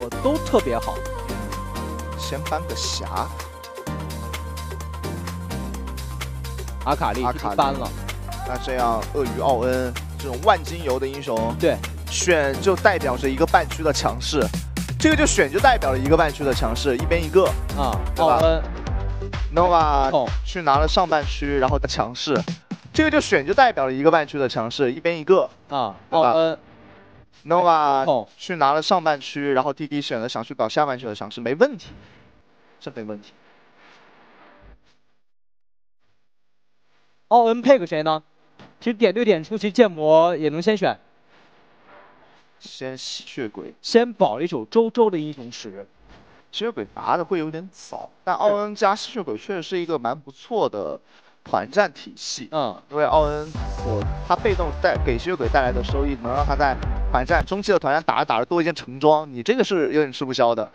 我都特别好。先搬个霞，阿卡丽阿卡丽。搬了，那这样鳄鱼奥恩这种万金油的英雄，对，选就代表着一个半区的强势，这个就选就代表了一个半区的强势，一边一个。啊，对吧？奥恩。nova 去拿了上半区，然后的强势，这个就选就代表了一个半区的强势，一边一个。啊，奥恩 nova 痛去拿了上半区，然后 T T 选了想去搞下半区的强势，没问题，这没问题。奥恩配个谁呢？其实点对点出奇建模也能先选，先吸血鬼，先保一手周周的英雄池。吸血鬼拔的会有点早，但奥恩加吸血鬼确实是一个蛮不错的团战体系。嗯，因为奥恩所他被动带给吸血鬼带来的收益，能让他在团战中期的团战打着打着多一件橙装，你这个是有点吃不消的，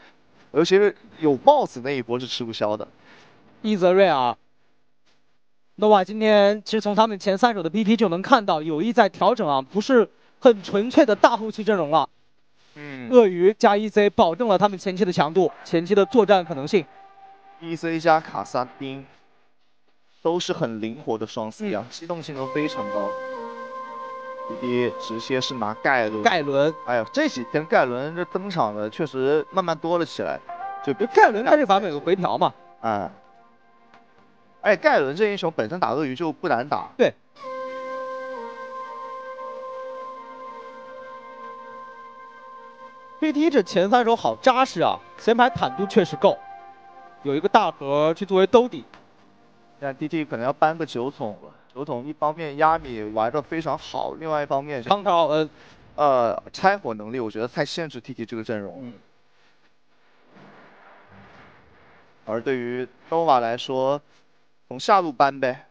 尤其是有 BOSS 那一波是吃不消的。伊泽瑞尔。nova 今天其实从他们前三手的 BP 就能看到有意在调整啊，不是很纯粹的大后期阵容了。嗯鳄鱼加 EZ 保证了他们前期的强度，前期的作战可能性。EZ 加卡萨丁都是很灵活的双 C 啊，机动性都非常高。弟弟直接是拿盖伦，盖伦，哎呀，这几天盖伦这登场的确实慢慢多了起来，就就盖伦他这个版本有个回调嘛。哎，而且盖伦这英雄本身打鳄鱼就不难打，对。B T 这前三手好扎实啊，前排坦度确实够，有一个大盒去作为兜底。现在 DT 可能要搬个酒桶了。酒桶一方面亚米玩的非常好，另外一方面康特奥恩，呃拆火能力我觉得太限制 TT 这个阵容。嗯，而对于 nova 来说，从下路搬呗。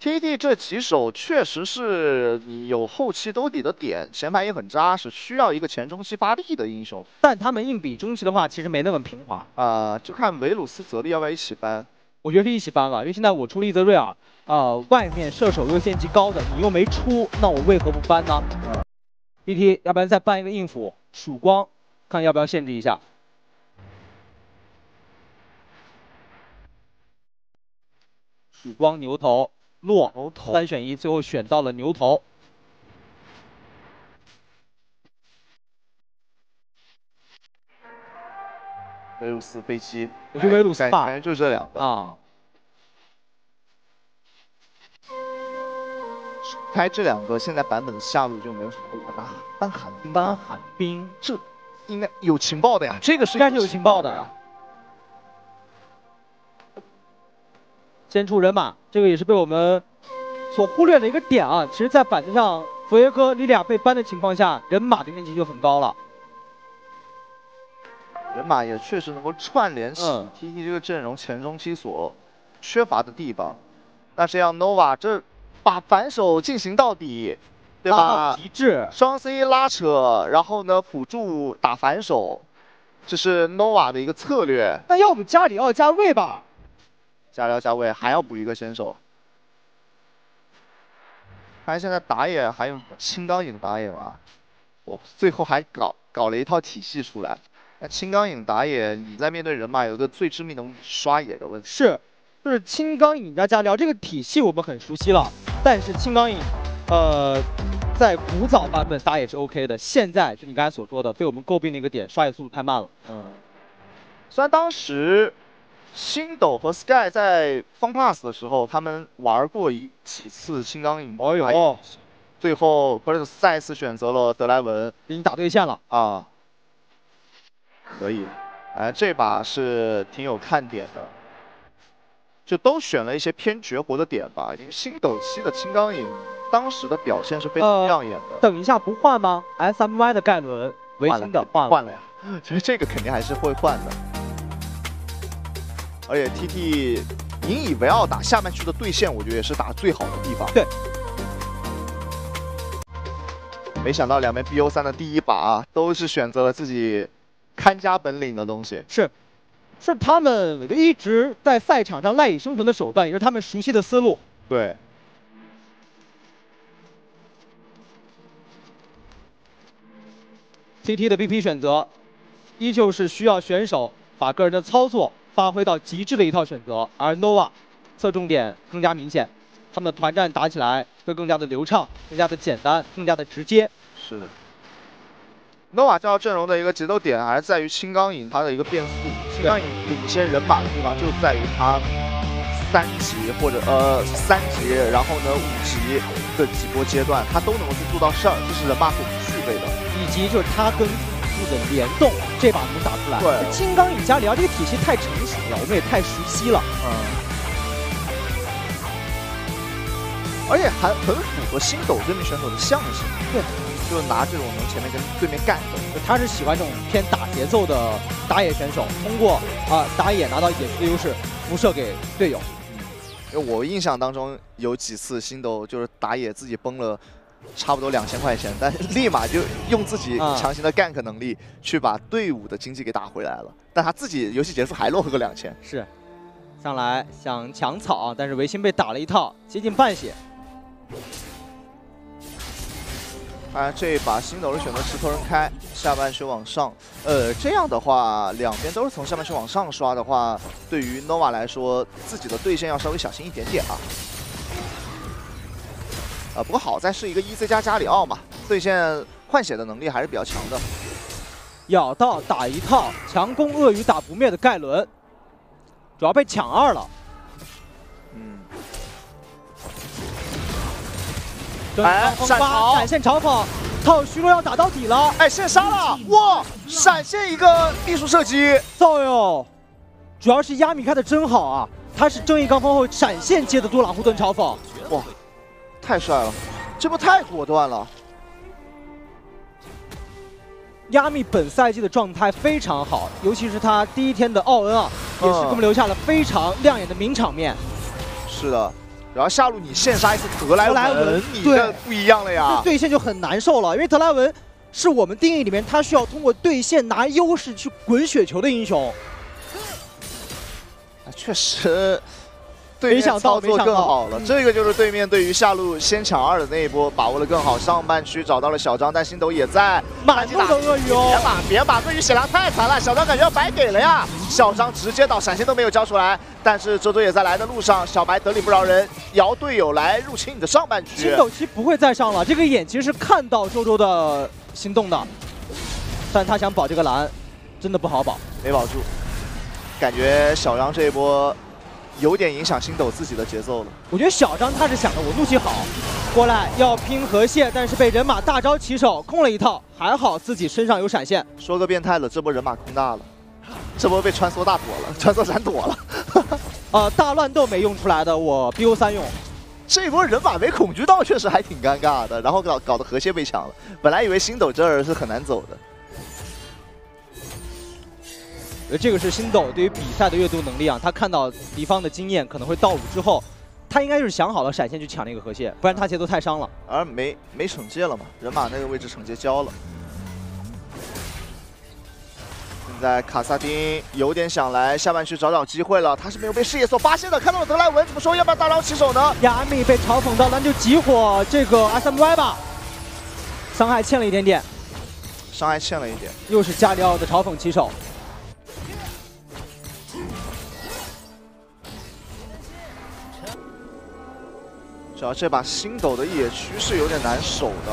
TT 这几手确实是你有后期兜底的点，前排也很扎实，需要一个前中期发力的英雄但他们硬比中期的话，其实没那么平滑。啊、就看维鲁斯、泽利要不要一起搬。我觉得是一起搬吧，因为现在我出了伊泽瑞尔，啊、外面射手优先级高的，你又没出，那我为何不搬呢？嗯 BT，要不然再搬一个硬辅曙光，看要不要限制一下。曙光牛头落牛头三选一，最后选到了牛头。维鲁斯飞机，我觉得维鲁斯吧感感觉就这两个。啊，开这两个现在版本的下路就没有什么好打，搬寒冰，搬寒冰，这应该有情报的呀，这个是应该是有情报的呀。先出人马，这个也是被我们所忽略的一个点啊。其实，在板子上，佛耶哥、莉莉娅被搬的情况下，人马的面积就很高了。人马也确实能够串联起嗯 TT 这个阵容前中期所缺乏的地方。那这样 nova 这把反手进行到底，对吧？极致，双 C 拉扯，然后呢辅助打反手，这是 nova 的一个策略。那要不加里奥加位吧？加里奥加位还要补一个先手。看现在打野还有青钢影打野嘛，我最后还搞搞了一套体系出来。那青钢影打野，你在面对人马有一个最致命的刷野的问题。是，就是青钢影加加里奥这个体系我们很熟悉了，但是青钢影，呃，在古早版本打野是 OK 的，现在就你刚才所说的被我们诟病的一个点，刷野速度太慢了。嗯，虽然当时星斗和 Sky 在 Fun Plus 的时候，他们玩过一几次青钢影，哦哟，最后 b r 再次选择了德莱文给你打对线了。啊，可以，哎，这把是挺有看点的，就都选了一些偏绝活的点吧。因为星斗七的青钢影当时的表现是非常呃亮眼的，等一下不换吗？SMY 的盖伦，维新的换了。换了呀，其实这个肯定还是会换的。而且 TT 引以为傲打下半区的对线，我觉得也是打最好的地方。对。没想到两边 BO 三的第一把啊，都是选择了自己看家本领的东西。是，是他们一直在赛场上赖以生存的手段，也是他们熟悉的思路。对。CT 的 BP 选择依旧是需要选手把个人的操作发挥到极致的一套选择，而 nova 侧重点更加明显，他们的团战打起来会更加的流畅，更加的简单，更加的直接。是的。Nova 这套阵容的一个节奏点还是在于青钢影它的一个变速，青钢影领先人马的地方就在于它。三级或者呃三级，然后呢五级的几波阶段，他都能够去做到事儿，这是人马所不具备的。以及就是他跟辅助的联动，这把能打出来。对，金刚与加里奥这个体系太成熟了，我们也太熟悉了。嗯。而且还很符合星斗这名选手的象性。对。就拿这种能前面跟对面干的，他是喜欢这种偏打节奏的打野选手，通过啊打野拿到野区的优势，辐射给队友。因为我印象当中有几次星斗就是打野自己崩了差不多两千块钱，但是立马就用自己强行的 gank 能力去把队伍的经济给打回来了，但他自己游戏结束还落后个两千。是，上来想抢草，但是维新被打了一套，接近半血。啊，这一把星斗是选择石头人开，下半区往上。呃，这样的话，两边都是从下半区往上刷的话，对于 nova 来说，自己的对线要稍微小心一点点啊。啊，不过好在是一个 EZ 加加里奥嘛，对线换血的能力还是比较强的。咬到打一套，强攻鳄鱼打不灭的盖伦，主要被抢二了。哎，闪嘲，闪现嘲讽，套虚弱要打到底了。哎，现杀了，哇，闪现一个秘术射击，造哟！主要是亚米开的真好啊，他是正义刚峰后闪现接的多朗护盾嘲讽，哇，太帅了，这波太果断了。亚米本赛季的状态非常好，尤其是他第一天的奥恩啊，也是给我们留下了非常亮眼的名场面。是的。然后下路你现杀一次德莱文，你这不一样了呀！对线就很难受了，因为德莱文是我们定义里面他需要通过对线拿优势去滚雪球的英雄。确实。没想到，操作更好了。这个就是对面对于下路先抢二的那一波把握的更好。上半区找到了小张，但星斗也在。满地打鳄鱼哦！别把别把鳄鱼血量太残了，小张感觉要白给了呀。小张直接倒闪现都没有交出来，但是周周也在来的路上。小白得理不饶人，摇队友来入侵你的上半区。星斗其实不会再上了，这个眼其实是看到周周的心动的，但他想保这个蓝，真的不好保，没保住。感觉小张这一波。有点影响星斗自己的节奏了。我觉得小张他是想着我怒气好，过来要拼河蟹，但是被人马大招起手控了一套，还好自己身上有闪现。说个变态的，这波人马空大了，这波被穿梭大躲了，穿梭闪躲了。呃，大乱斗没用出来的，我 BO 三用。这波人马没恐惧到，确实还挺尴尬的。然后搞搞得河蟹被抢了，本来以为星斗这儿是很难走的。呃，这个是星斗对于比赛的阅读能力啊，他看到敌方的经验可能会到五之后，他应该就是想好了闪现去抢那个河蟹，不然他节奏太伤了。而没没惩戒了嘛，人马那个位置惩戒交了。现在卡萨丁有点想来下半区找找机会了，他是没有被视野所发现的，看到了德莱文，怎么说？要不要大招起手呢？亚米被嘲讽到，那就集火这个 SMY 吧，伤害欠了一点点，伤害欠了一点，又是加里奥的嘲讽起手。主要这把星斗的野区是有点难守的，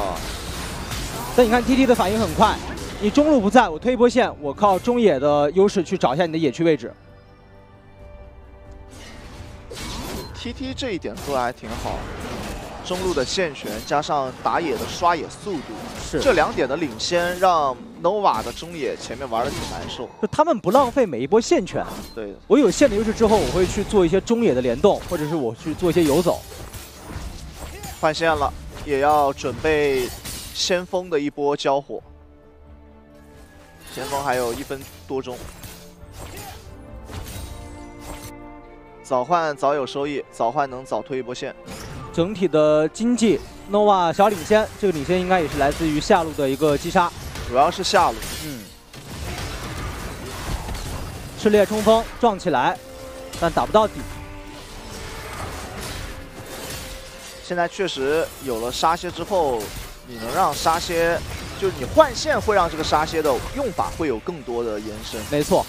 但你看 T T 的反应很快，你中路不在我推一波线，我靠中野的优势去找一下你的野区位置。T T 这一点做的还挺好，中路的线权加上打野的刷野速度，是这两点的领先，让 nova 的中野前面玩的挺难受。就他们不浪费每一波线权，对。我有线的优势之后，我会去做一些中野的联动，或者是我去做一些游走。换线了，也要准备先锋的一波交火。先锋还有一分多钟，早换早有收益，早换能早推一波线。整体的经济，nova 小领先，这个领先应该也是来自于下路的一个击杀，主要是下路。嗯。炽烈冲锋撞起来，但打不到底。现在确实有了沙蝎之后，你能让沙蝎就是你换线会让这个沙蝎的用法会有更多的延伸。没错，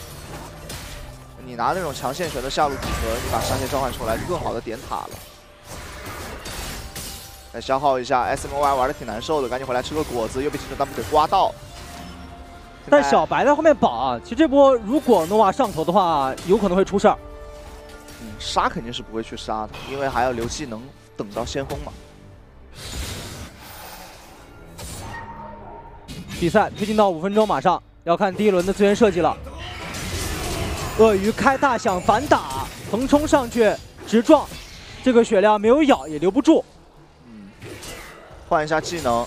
你拿那种强线权的下路组合，你把沙蝎召唤出来，就更好的点塔了。再消耗一下，S M Y 玩的挺难受的，赶紧回来吃个果子，又被竞争弹幕给刮到。但小白在后面保啊，其实这波如果 nova 上头的话，有可能会出事儿。嗯，杀肯定是不会去杀的，因为还要留技能等到先锋嘛。比赛推进到五分钟，马上要看第一轮的资源设计了。鳄鱼开大想反打，横冲上去直撞，这个血量没有咬也留不住。嗯，换一下技能。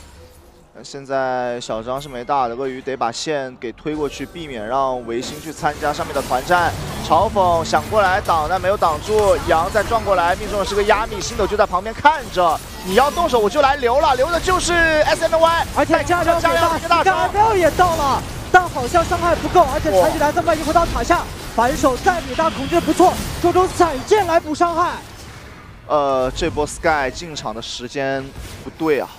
现在小张是没大的，鳄鱼得把线给推过去，避免让维新去参加上面的团战。嘲讽想过来挡，但没有挡住。羊再撞过来，命中的是个压米，星斗就在旁边看着。你要动手，我就来留了，留的就是 S M Y，而且加上加上大招 L 也到了，但好像伤害不够，而且残血来 Y 已经回到塔下，反手再米大控制不错，周周闪现来补伤害。呃，这波 Sky 进场的时间不对啊。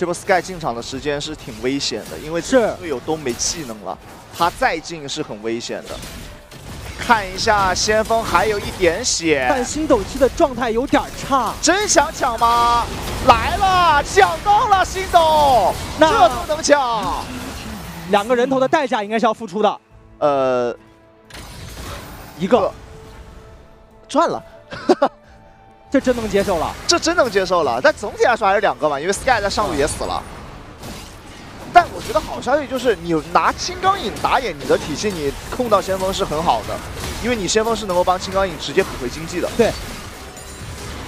这波 Sky 进场的时间是挺危险的，因为是队友都没技能了，他再进是很危险的。看一下先锋还有一点血，但星斗七的状态有点差，真想抢吗？来了，抢到了星斗，这都能抢，两个人头的代价应该是要付出的，呃，一个赚了。这真能接受了，这真能接受了。但总体来说还是两个嘛，因为 Sky 在上路也死了。但我觉得好消息就是，你拿青钢影打野，你的体系你控到先锋是很好的，因为你先锋是能够帮青钢影直接补回经济的。对，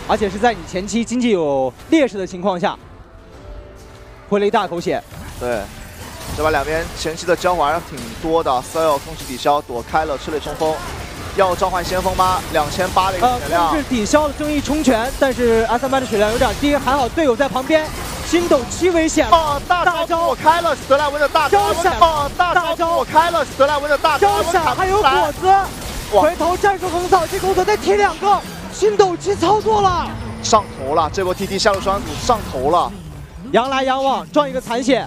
而且是在你前期经济有劣势的情况下，回了一大口血。对，这把两边前期的交还挺多的，Soil 控制抵消，躲开了吃雷冲锋。要召唤先锋吗？两千八的一个血量，是抵消了正义冲拳，但是 S M 的血量有点低，还好队友在旁边。星斗七危险了，大招躲开了德莱文的大招，大招躲开了德莱文的大招，还有果子，回头战术横扫，这果子再贴两个，星斗七操作了，上头了，这波 T T 下路双组上头了，羊来羊往，撞一个残血。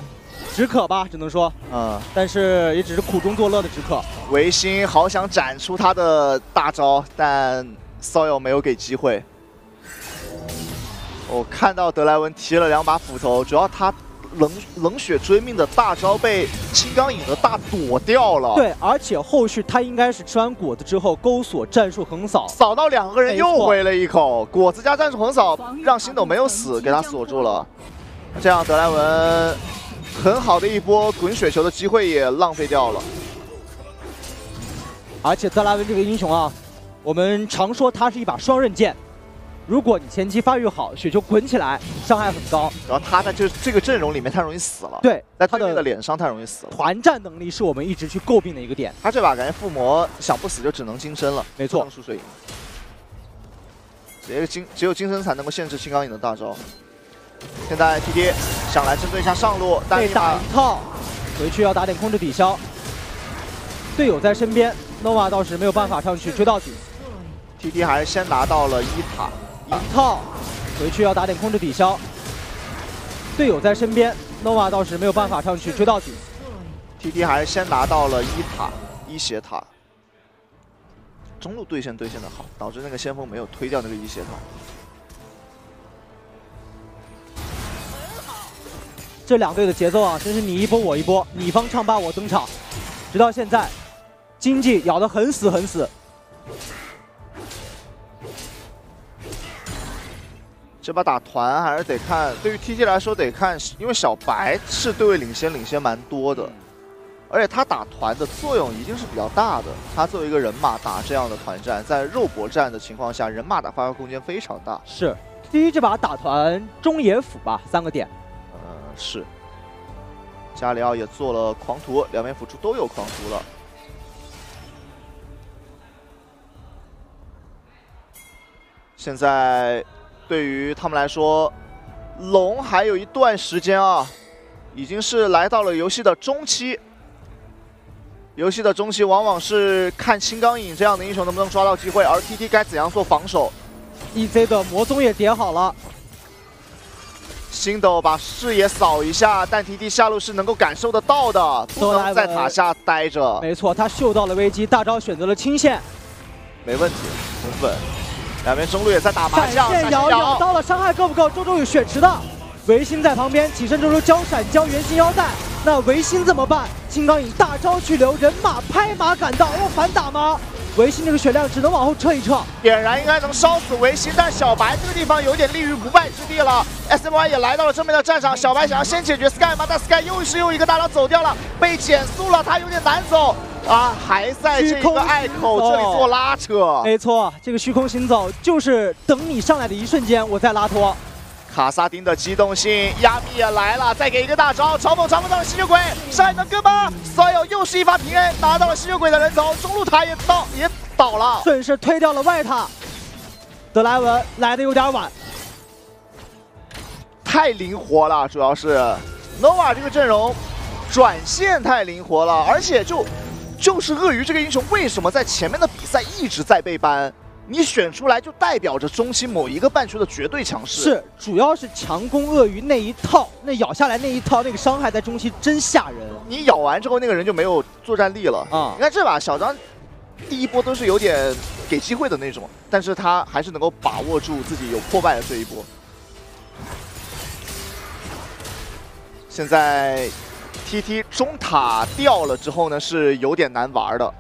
止渴吧，只能说，嗯，但是也只是苦中作乐的止渴。维新好想展出他的大招，但骚友没有给机会。我看到德莱文提了两把斧头，主要他冷冷血追命的大招被青钢影的大躲掉了。对，而且后续他应该是吃完果子之后勾锁战术横扫，扫到两个人又回了一口。果子加战术横扫让星斗没有死，给他锁住了。这样德莱文。很好的一波滚雪球的机会也浪费掉了，而且德莱文这个英雄啊，我们常说他是一把双刃剑。如果你前期发育好，雪球滚起来，伤害很高。然后他在这这个阵容里面太容易死了，对，在他的脸上太容易死了。团战能力是我们一直去诟病的一个点。他这把感觉附魔想不死就只能金身了，没错，输水银。只有金只有金身才能够限制青钢影的大招。现在 T T 想来针对一下上路，被打一套，回去要打点控制抵消。队友在身边，nova 倒是没有办法上去追到底。T T 还是先拿到了一塔一套，回去要打点控制抵消。队友在身边，nova 倒是没有办法上去追到底。T T 还是先拿到了一塔一血塔。中路对线对线的好，导致那个先锋没有推掉那个一血塔。这两队的节奏啊，真是你一波我一波，你方唱罢我登场，直到现在，经济咬得很死很死。这把打团还是得看，对于 T T 来说得看，因为小白是对位领先，领先蛮多的，而且他打团的作用一定是比较大的。他作为一个人马打这样的团战，在肉搏战的情况下，人马的发挥空间非常大。是，第一这把打团中野辅吧，三个点。是，加里奥也做了狂徒，两边辅助都有狂徒了。现在对于他们来说，龙还有一段时间啊，已经是来到了游戏的中期。游戏的中期往往是看青钢影这样的英雄能不能抓到机会，而 TT 该怎样做防守？EZ 的魔宗也点好了。星斗把视野扫一下，但 T T 下路是能够感受得到的，不能在塔下待着。没错，他嗅到了危机，大招选择了清线，没问题，很稳。两边中路也在打麻将，闪现摇咬到了，伤害够不够？周周有血池的，维新在旁边起身，周周交闪交圆心腰带，那维新怎么办？金刚影大招去留，人马拍马赶到，要反打吗？维新这个血量只能往后撤一撤，点燃应该能烧死维新，但小白这个地方有点立于不败之地了。S M Y 也来到了正面的战场，小白想要先解决 Sky 吗？但 Sky 又是又一个大招走掉了，被减速了，他有点难走啊，还在这个隘口这里做拉扯。没错，这个虚空行走就是等你上来的一瞬间，我再拉脱。卡萨丁的机动性，亚米也来了，再给一个大招，嘲讽嘲讽到了吸血鬼，上一能跟吗？所有又是一发平 A，拿到了吸血鬼的人头，中路塔也到也倒了，顺势推掉了外塔。德莱文来的有点晚，太灵活了，主要是 nova 这个阵容转线太灵活了，而且就就是鳄鱼这个英雄为什么在前面的比赛一直在被 ban？你选出来就代表着中期某一个半区的绝对强势，是，主要是强攻鳄鱼那一套，那咬下来那一套，那个伤害在中期真吓人。你咬完之后，那个人就没有作战力了啊！你看这把小张，第一波都是有点给机会的那种，但是他还是能够把握住自己有破败的这一波。现在 T T 中塔掉了之后呢，是有点难玩的。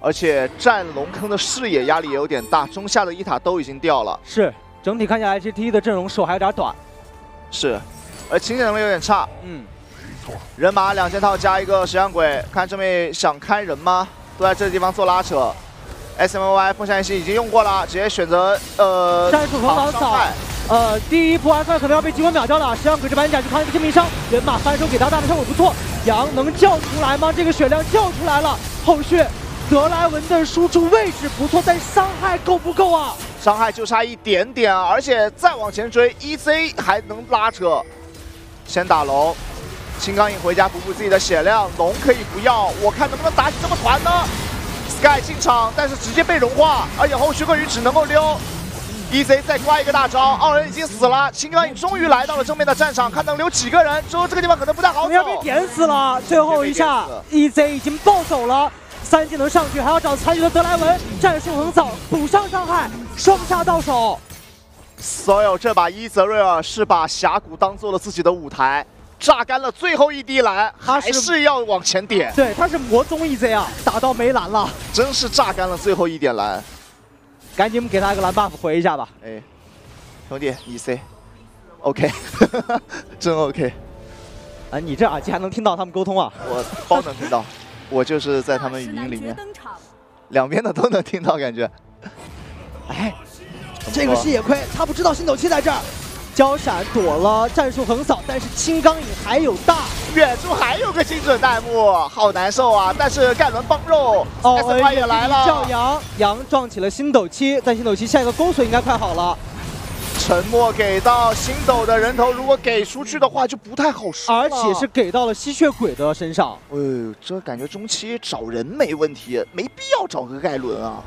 而且占龙坑的视野压力也有点大，中下的一塔都已经掉了。是，整体看下来，H T 的阵容手还有点短。是，而清线能力有点差。嗯，人马两件套加一个石像鬼，看这边想开人吗？都在这个地方做拉扯。S M Y 风扇系已经用过了，直接选择呃战术很好扫。呃，第一波 S Y 可能要被激光秒掉了，石像鬼这边甲去扛一个致命伤，人马翻手给他大的效果不错。羊能叫出来吗？这个血量叫出来了，后续。德莱文的输出位置不错，但伤害够不够啊？伤害就差一点点，而且再往前追，EZ 还能拉扯。先打龙，青钢影回家补补自己的血量。龙可以不要，我看能不能打起这么团呢？Sky 进场，但是直接被融化，而且后续鳄鱼只能够溜。EZ 再刮一个大招，奥人已经死了。青钢影终于来到了正面的战场，看能留几个人。之后这个地方可能不太好走，要被点死了。最后一下，EZ 已经暴走了。三技能上去，还要找残血的德莱文，战术横扫补上伤害，双杀到手。所有这把伊泽瑞尔是把峡谷当做了自己的舞台，榨干了最后一滴蓝，还是要往前点。对，他是魔宗 EZ 啊，打到没蓝了，真是榨干了最后一点蓝。赶紧给他一个蓝 buff 回一下吧。哎，兄弟，EC，OK，真 OK。啊，你这耳机还能听到他们沟通啊？我包能听到。我就是在他们语音里面，两边的都能听到，感觉。哎，这个视野亏，他不知道星斗七在这儿，交闪躲了战术横扫，但是青钢影还有大，远处还有个精准弹幕，好难受啊！但是盖伦帮肉，哦，也来了，叫羊羊撞起了星斗七，但星斗七下一个钩锁应该快好了。沉默给到星斗的人头，如果给出去的话就不太好说，而且是给到了吸血鬼的身上。哎呦，这感觉中期找人没问题，没必要找个盖伦啊，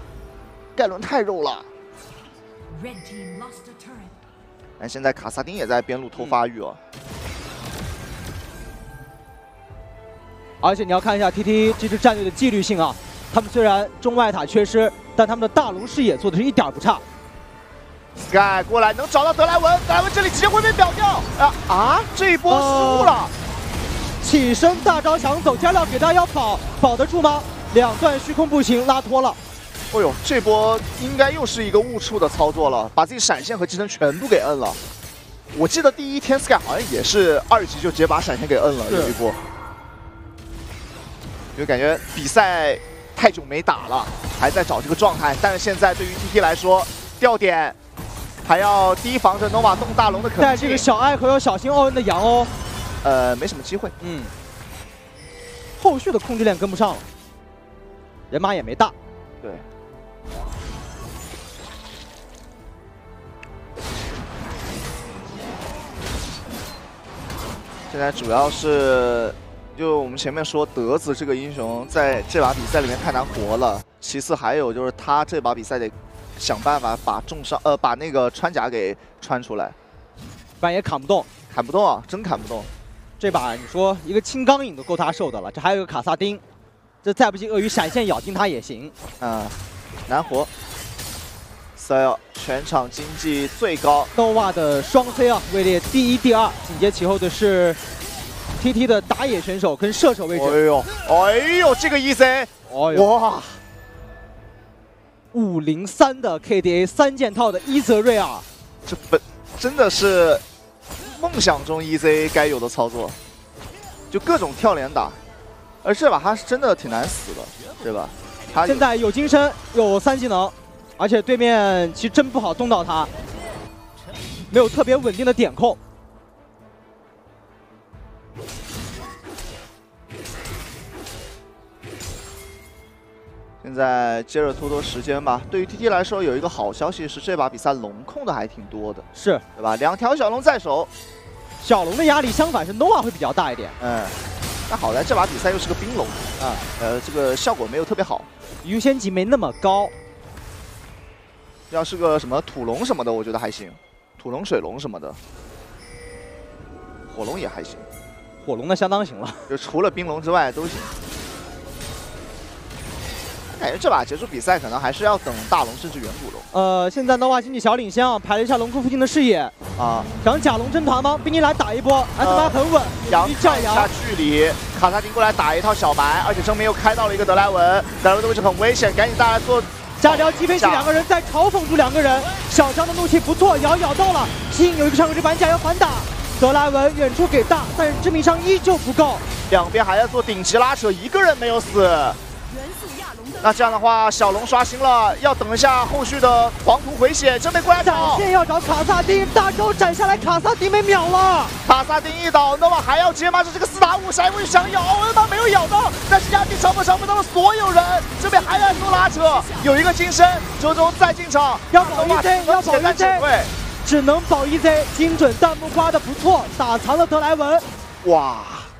盖伦太肉了。但现在卡萨丁也在边路偷发育哦。而且你要看一下 T T 这支战队的纪律性啊，他们虽然中外塔缺失，但他们的大龙视野做的是一点不差。Sky 过来能找到德莱文，德莱文这里直接会被秒掉啊啊！这一波失误了，起身大招抢走，加料给他要保保得住吗？两段虚空步行拉脱了，哦呦，这波应该又是一个误触的操作了，把自己闪现和技能全部给摁了。我记得第一天 Sky 好像也是二级就直接把闪现给摁了，有一波，就感觉比赛太久没打了，还在找这个状态。但是现在对于 TT 来说，掉点。还要提防着 nova 动大龙的可能但这个小艾可要小心奥恩的羊哦。呃，没什么机会。嗯。后续的控制链跟不上了，人马也没大。对。现在主要是，就我们前面说德子这个英雄在这把比赛里面太难活了。其次还有就是他这把比赛得。想办法把重伤呃把那个穿甲给穿出来，不然也砍不动。砍不动啊，真砍不动。这把你说一个青钢影都够他受的了，这还有个卡萨丁，这再不济鳄鱼闪现咬定他也行。嗯，难活。所以全场经济最高，nova 的双 C 啊，位列第一、第二，紧接其后的是 TT 的打野选手跟射手位置。哎呦，哎呦，这个呦，哇，五零三的 KDA 三件套的伊泽瑞尔，这本真的是。梦想中 EZ 该有的操作，就各种跳连打，而这把他是真的挺难死的，对吧？他现在有金身，有三技能，而且对面其实真不好动到他，没有特别稳定的点控。现在接着拖拖时间吧。对于 TT 来说，有一个好消息是，这把比赛龙控的还挺多的，是对吧？两条小龙在手，小龙的压力相反是 nova 会比较大一点。嗯，那好在这把比赛又是个冰龙啊，呃，这个效果没有特别好，优先级没那么高。要是个什么土龙什么的，我觉得还行，土龙、水龙什么的，火龙也还行，火龙那相当行了，就除了冰龙之外都行。感觉这把结束比赛可能还是要等大龙甚至远古龙。呃，现在 nova 经济小领先啊，排了一下龙库附近的视野啊，想假龙争团吗？冰妮来打一波，S 八很稳，扬一下距离，卡萨丁过来打一套小白，而且正面又开到了一个德莱文，德莱文的位置很危险，赶紧大家做加条击飞起两个人，在嘲讽住两个人，小张的怒气不错，咬咬到了，新有一个上位置板甲要反打，德莱文远处给大，但是致命伤依旧不够，两边还在做顶级拉扯，一个人没有死。那这样的话，小龙刷新了，要等一下后续的黄图回血，这边过来闪现要找卡萨丁，大招斩下来，卡萨丁被秒了。卡萨丁一倒，nova 还要接吗？这是个四打五，下一位想咬，恩巴没有咬到，但是压低超不超不到了所有人，这边还在做拉扯，有一个金身，周周再进场，要保 EZ，要保 EZ，只能保 EZ，精准弹幕刮的不错，打残了德莱文，哇，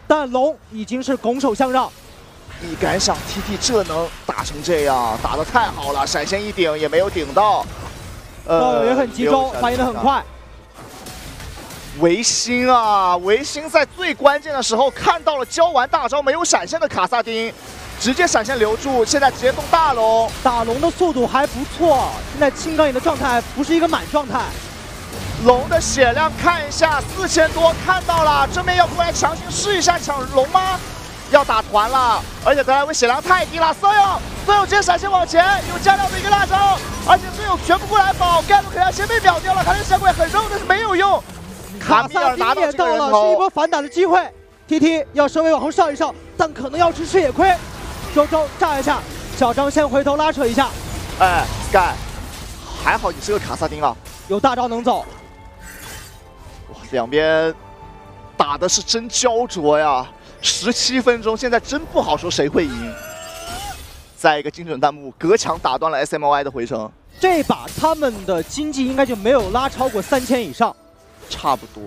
但龙已经是拱手相让。你敢想 TT 这能打成这样？打的太好了，闪现一顶也没有顶到，呃，也很集中，反应的很快。维新啊，维新在最关键的时候看到了交完大招没有闪现的卡萨丁，直接闪现留住，现在直接动大龙，打龙的速度还不错。现在青钢影的状态不是一个满状态，龙的血量看一下四千多，看到了，正面要过来强行试一下抢龙吗？要打团了，而且德莱文血量太低了。所有所有直接闪现往前，有加料的一个大招，而且队友全部过来保，盖鲁可能先被秒掉了。看这小鬼很肉，但是没有用。卡萨丁也到了，是一波反打的机会。TT 要稍微往后上一上，但可能要吃吃野亏。周周炸一下，小张先回头拉扯一下。哎，Sky，还好你是个卡萨丁啊，有大招能走。哇，两边打的是真焦灼呀。十七分钟，现在真不好说谁会赢。再一个精准弹幕，隔墙打断了 S M Y 的回城。这把他们的经济应该就没有拉超过三千以上，差不多。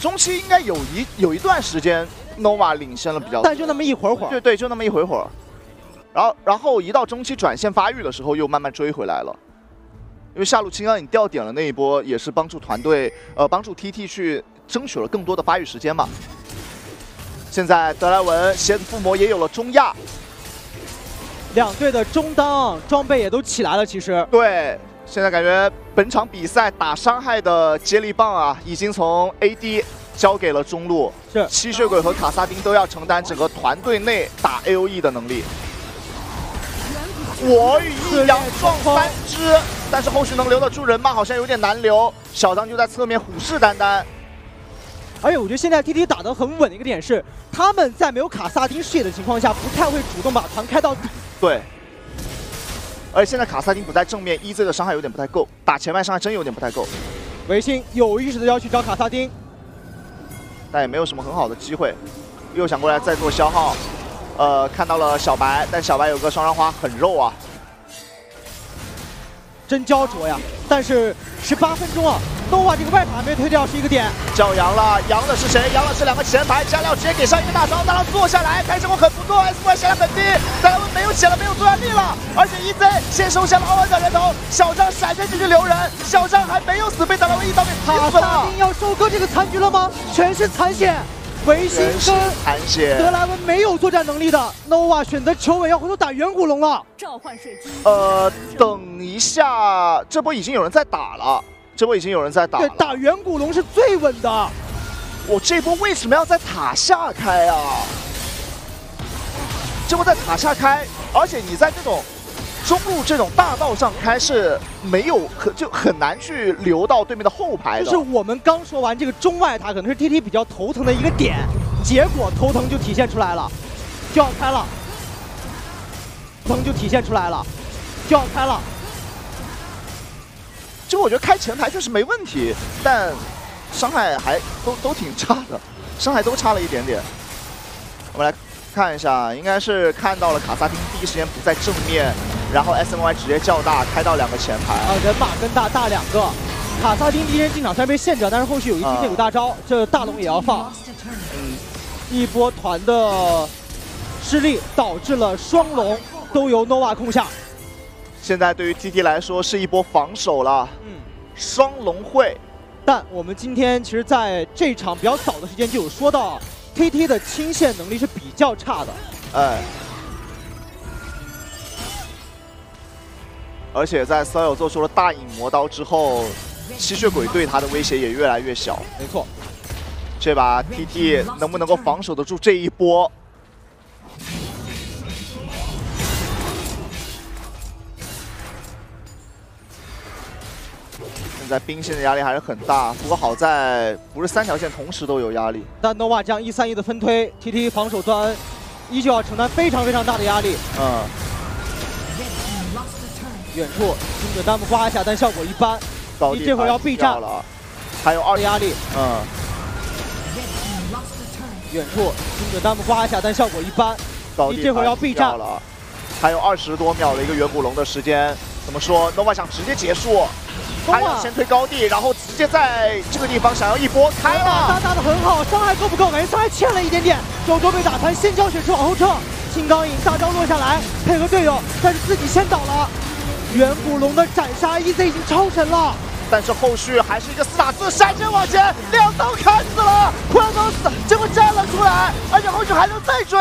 中期应该有一有一段时间 nova 领先了比较，但就那么一会儿会儿。对对，就那么一会儿会儿。然后然后一到中期转线发育的时候，又慢慢追回来了。因为下路青钢影掉点了那一波，也是帮助团队呃帮助 T T 去争取了更多的发育时间嘛。现在德莱文蝎子附魔也有了中亚，两队的中单装备也都起来了。其实对，现在感觉本场比赛打伤害的接力棒啊，已经从 AD 交给了中路，是吸血鬼和卡萨丁都要承担整个团队内打 AOE 的能力。我与一阳撞三只，但是后续能留得住人吗？好像有点难留。小张就在侧面虎视眈眈。而且我觉得现在 TT 打得很稳的一个点是，他们在没有卡萨丁视野的情况下，不太会主动把团开到底。对。而且现在卡萨丁不在正面，EZ 的伤害有点不太够，打前排伤害真有点不太够。维新有意识的要去找卡萨丁，但也没有什么很好的机会，又想过来再做消耗。呃，看到了小白，但小白有个双伤花，很肉啊。真焦灼呀！但是十八分钟啊。Nova 这个外塔还没推掉是一个点。叫阳了，阳的是谁？阳的是两个前排，加料直接给上一个大招，大浪坐下来，开始我很不错，S Y 下来很低，戴维没有血了，没有作战力了，而且 EZ 先收下了奥恩的人头，小张闪现进去留人，小张还没有死，被德莱文一刀给劈死了，一定要收割这个残局了吗？全是残血。维新跟德莱文没有作战能力的，nova 选择求稳，要回头打远古龙了。召唤水晶。呃，等一下，这波已经有人在打了，这波已经有人在打。对，打远古龙是最稳的。我这波为什么要在塔下开啊？这波在塔下开，而且你在这种。中路这种大道上开是没有很就很难去留到对面的后排的。就是我们刚说完这个中外塔可能是 TT 比较头疼的一个点，结果头疼就体现出来了，就要开了，头疼就体现出来了，就要开了。就我觉得开前排确实没问题，但伤害还都都挺差的，伤害都差了一点点。我们来看一下，应该是看到了卡萨丁第一时间不在正面。然后 S M Y 直接叫大开到两个前排啊，人马跟大大两个，卡萨丁第一人进场虽然被限制了，但是后续有一记内股大招，这大龙也要放。嗯，一波团的失利导致了双龙都由 nova 控下。现在对于 T T 来说是一波防守了。嗯，双龙会，但我们今天其实在这场比较早的时间就有说到，T T 的清线能力是比较差的。哎。而且在骚友做出了大影魔刀之后，吸血鬼对他的威胁也越来越小。没错，这把 TT 能不能够防守得住这一波？在兵线的压力还是很大，不过好在不是三条线同时都有压力。但 nova 将一三一的分推，TT 防守端依旧要承担非常非常大的压力。嗯。远处精准弹幕刮一下，但效果一般。你这会儿要避战了，还有二压力。嗯。远处精准弹幕刮一下，但效果一般。你这会儿要避战了，还有二十多秒的一个远古龙的时间。怎么说？nova 想直接结束，他要先推高地，然后直接在这个地方想要一波开了。打打的很好，伤害够不够？感觉伤害欠了一点点。周周被打残，先交血池往后撤。青钢影大招落下来，配合队友，但是自己先倒了。远古龙的斩杀 EZ 已经超神了，但是后续还是一个四打四，闪现往前，两刀砍死了库兰多斯，结果站了出来，而且后续还能再追，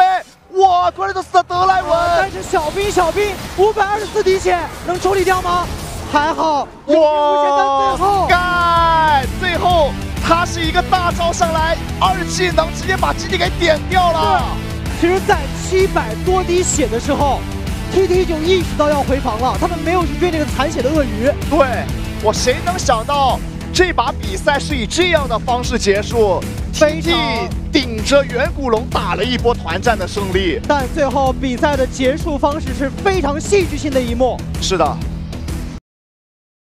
哇，库兰多斯的德莱文，但是小兵小兵五百二十四滴血能处理掉吗？还好，哇，最后盖，最后他是一个大招上来，二技能直接把基地给点掉了。其实，在七百多滴血的时候。T T 就意识到要回防了，他们没有去追那个残血的鳄鱼。对，我谁能想到这把比赛是以这样的方式结束？T T 顶着远古龙打了一波团战的胜利，但最后比赛的结束方式是非常戏剧性的一幕。是的。